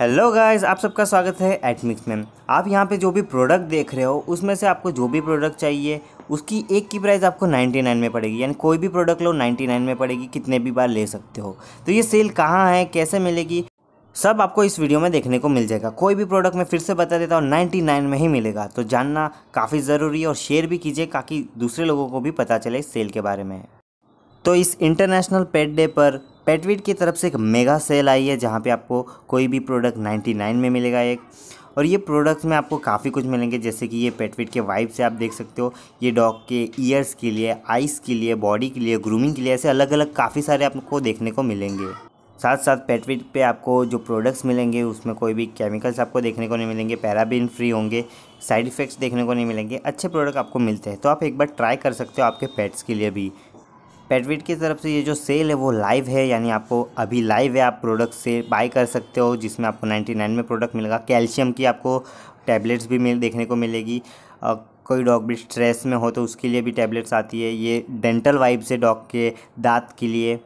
Hello guys आप सबका स्वागत है एटमिक्स में। आप यहाँ पे जो भी प्रोडक्ट देख रहे हो, उसमें से आपको जो भी प्रोडक्ट चाहिए, उसकी एक की प्राइस आपको 99 में पड़ेगी। यानी कोई भी प्रोडक्ट लो 99 में पड़ेगी, कितने भी बार ले सकते हो। तो ये सेल कहाँ है, कैसे मिलेगी, सब आपको इस वीडियो में देखने को मिल जाएगा। कोई भी प्रोडक्ट मैं फिर से बता देता हूँ 99 में ही मिलेगा। तो जानना काफ़ी ज़रूरी है और शेयर भी कीजिए, ताकि दूसरे लोगों को भी पता चले इस सेल के बारे में। तो इस इंटरनेशनल पेट डे पर पेटवीट की तरफ़ से एक मेगा सेल आई है, जहाँ पे आपको कोई भी प्रोडक्ट 99 में मिलेगा एक। और ये प्रोडक्ट्स में आपको काफ़ी कुछ मिलेंगे, जैसे कि ये पेटवीट के वाइब से आप देख सकते हो। ये डॉग के ईयर्स के लिए आइस के लिए बॉडी के लिए ग्रूमिंग के लिए, ऐसे अलग अलग काफ़ी सारे आपको देखने को मिलेंगे। साथ साथ पेटवीट पे आपको जो प्रोडक्ट्स मिलेंगे, उसमें कोई भी केमिकल्स आपको देखने को नहीं मिलेंगे पैराबिन फ्री होंगे साइड इफ़ेक्ट्स देखने को नहीं मिलेंगे, अच्छे प्रोडक्ट आपको मिलते हैं। तो आप एक बार ट्राई कर सकते हो आपके पेट्स के लिए भी। पेटवीट की तरफ़ से ये जो सेल है वो लाइव है यानी आपको अभी लाइव है आप प्रोडक्ट से बाय कर सकते हो जिसमें आपको 99 में प्रोडक्ट मिलेगा। कैल्शियम की आपको टैबलेट्स भी मिल देखने को मिलेगी। आ, कोई डॉग भी स्ट्रेस में हो तो उसके लिए भी टैबलेट्स आती है। ये डेंटल वाइब से डॉग के दांत के लिए।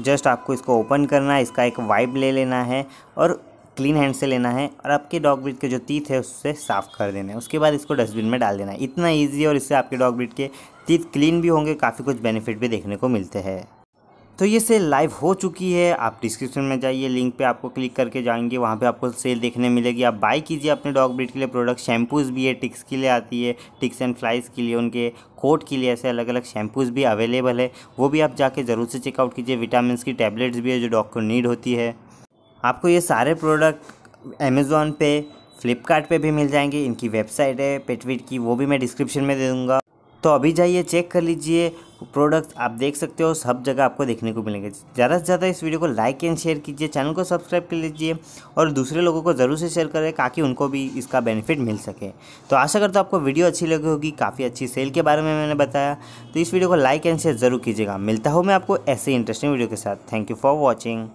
जस्ट आपको इसको ओपन करना है इसका एक वाइब ले लेना है। और क्लीन हैंड से लेना है और आपके डॉग ब्रीड के जो तीत है उससे साफ़ कर देना है। उसके बाद इसको डस्टबिन में डाल देना है। इतना ईजी और इससे आपके डॉग ब्रीड के तीत क्लीन भी होंगे, काफ़ी कुछ बेनिफिट भी देखने को मिलते हैं। तो ये सेल लाइव हो चुकी है। आप डिस्क्रिप्शन में जाइए लिंक पे आपको क्लिक करके जाएँगे। वहाँ पे आपको सेल देखने मिलेगी। आप बाई कीजिए अपने डॉग ब्रीड के लिए प्रोडक्ट शैम्पूज़ भी है टिक्स के लिए आती है टिक्स एंड फ्लाइज के लिए, उनके कोट के लिए ऐसे अलग अलग शैम्पूज़ भी अवेलेबल है। वो भी आप जाके ज़रूर से चेकआउट कीजिए। विटामिन की टैबलेट्स भी है जो डॉग को नीड होती है। आपको ये सारे प्रोडक्ट अमेज़ोन पे फ्लिपकार्ट पे भी मिल जाएँगे। इनकी वेबसाइट है पेटवीट की, वो भी मैं डिस्क्रिप्शन में दे दूँगा। तो अभी जाइए चेक कर लीजिए। प्रोडक्ट्स आप देख सकते हो, सब जगह आपको देखने को मिलेंगे। ज़्यादा से ज़्यादा इस वीडियो को लाइक एंड शेयर कीजिए चैनल को सब्सक्राइब कर लीजिए और दूसरे लोगों को ज़रूर से शेयर करें, ताकि उनको भी इसका बेनिफिट मिल सके। तो आशा करता हूँ आपको वीडियो अच्छी लगी होगी। काफ़ी अच्छी सेल के बारे में मैंने बताया। तो इस वीडियो को लाइक एंड शेयर ज़रूर कीजिएगा। मिलता हूँ मैं आपको ऐसे इंटरेस्टिंग वीडियो के साथ। Thank you for watching